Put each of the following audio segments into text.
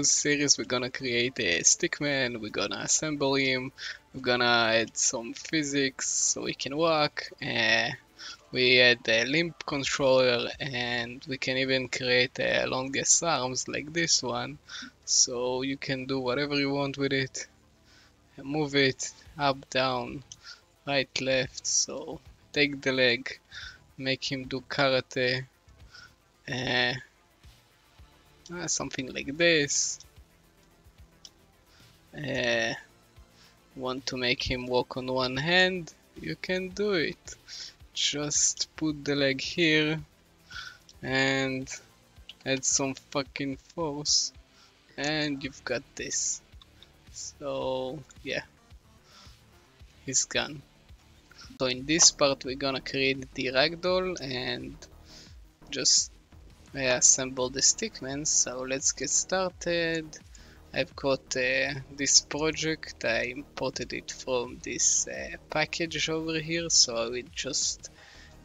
series we're gonna create a stickman we're gonna assemble him we're gonna add some physics so he can walk uh, we add a limb controller and we can even create a longest arms like this one. So you can do whatever you want with it. Move it up down right left. So take the leg make him do karate uh, uh, something like this. Uh, want to make him walk on one hand? You can do it. Just put the leg here and add some fucking force and you've got this. So yeah, he's gone. So in this part we're gonna create the ragdoll and just I assembled the stickman so let's get started. I've got uh, this project. I imported it from this uh, package over here so I will just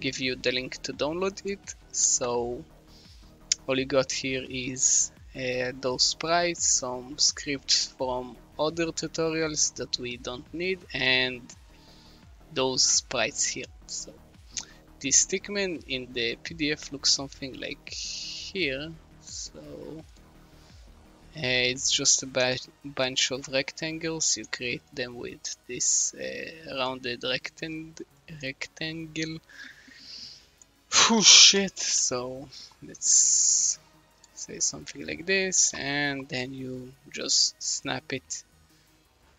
give you the link to download it. So all you got here is uh, those sprites some scripts from other tutorials that we don't need and those sprites here. So the stickman in the PDF looks something like here so uh, it's just a bunch of rectangles. You create them with this uh, rounded rectang rectangle. Oh shit so let's say something like this and then you just snap it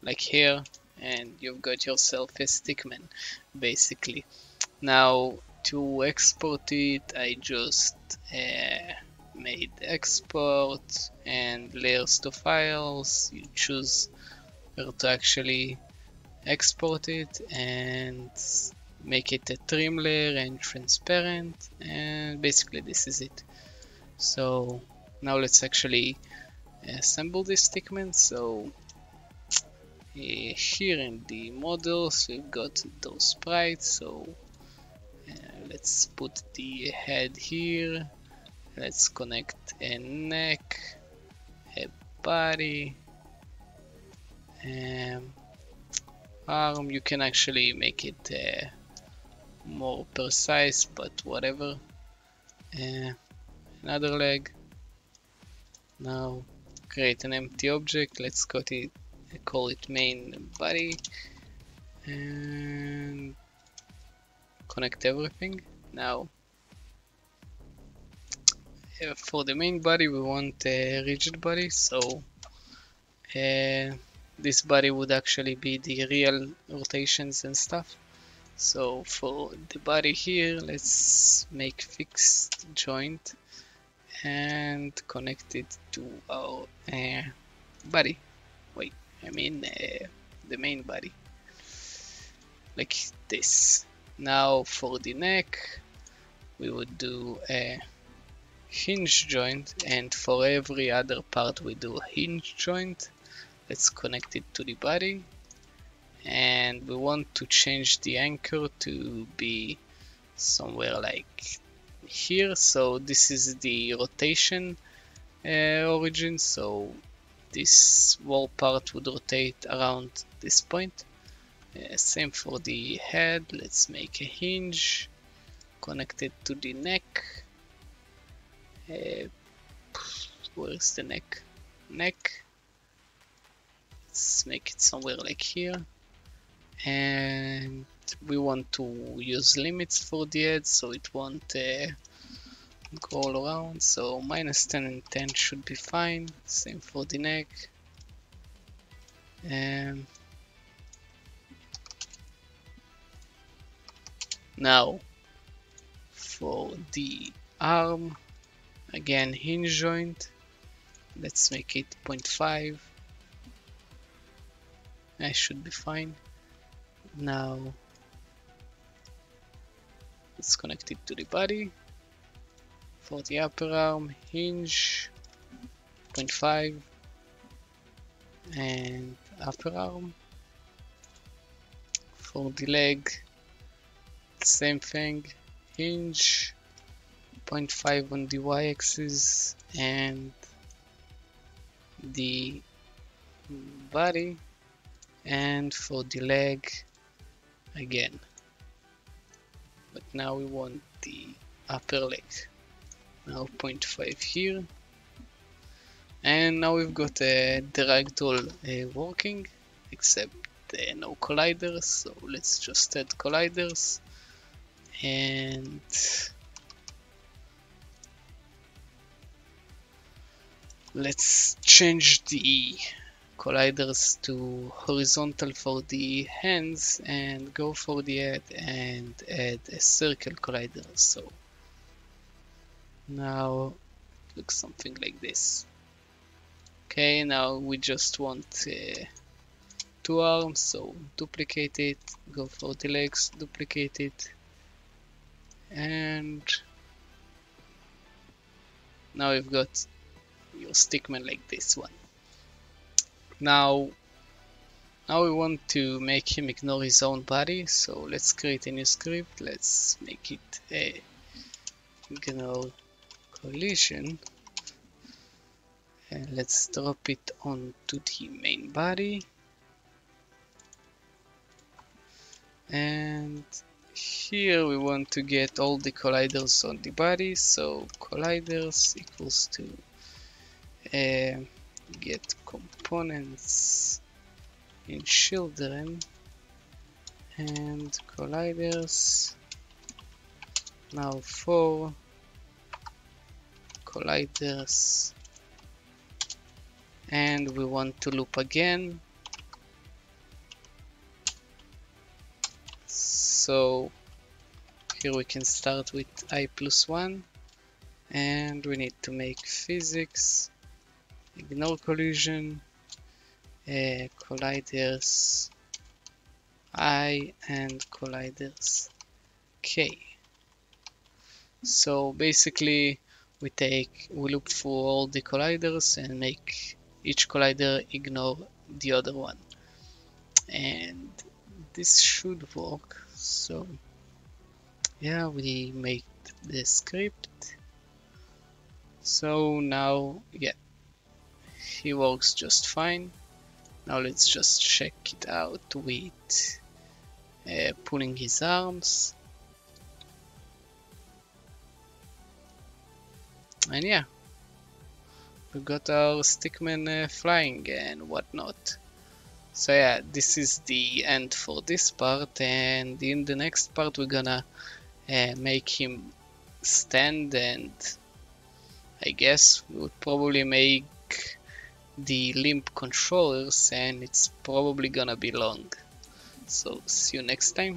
like here and you've got yourself a stickman basically. Now to export it I just uh, made export and layers to files. You choose where to actually export it and make it a trim layer and transparent and basically this is it. So now let's actually assemble this stickman so uh, here in the models we've got those sprites. So let's put the head here. Let's connect a neck a body um, arm. You can actually make it uh, more precise but whatever. Uh, another leg. Now create an empty object. Let's it call it main body. And connect everything? Now uh, for the main body we want a rigid body so uh, this body would actually be the real rotations and stuff. So for the body here let's make fixed joint and connect it to our uh, body. Wait I mean uh, the main body. Like this now for the neck, we would do a hinge joint and for every other part we do a hinge joint. Let's connect it to the body. And we want to change the anchor to be somewhere like here. So this is the rotation uh, origin. So this wall part would rotate around this point uh, same for the head. Let's make a hinge connected to the neck. Uh, where's the neck? Neck. Let's make it somewhere like here. And we want to use limits for the head so it won't uh, go all around. So minus 10 and 10 should be fine. Same for the neck. Um, Now, for the arm, again hinge joint, let's make it 0.5. I should be fine. Now, let's connect it to the body. For the upper arm, hinge 0.5 and upper arm. For the leg, same thing. Hinge 0.5 on the y-axis and the body and for the leg again. But now we want the upper leg. Now 0.5 here. And now we've got a ragdoll uh, working except uh, no colliders so let's just add colliders and let's change the colliders to horizontal for the hands and go for the head and add a circle collider. So now looks something like this. Okay now we just want uh, two arms so duplicate it go for the legs duplicate it and now we've got your stickman like this one. Now now we want to make him ignore his own body so let's create a new script. Let's make it a ignore collision. And let's drop it onto the main body. And here we want to get all the colliders on the body so colliders equals to uh, get components in children and colliders. Now for colliders. And we want to loop again so here we can start with i plus 1 and we need to make physics ignore collision uh, colliders i and colliders. K so basically we take we look for all the colliders and make each collider ignore the other one. And this should work. So yeah we make the script. So now yeah he works just fine. Now let's just check it out with uh, pulling his arms. And yeah we got our stickman uh, flying and whatnot so yeah this is the end for this part and in the next part we're gonna uh, make him stand and I guess we would probably make the limb controllers and it's probably gonna be long. So see you next time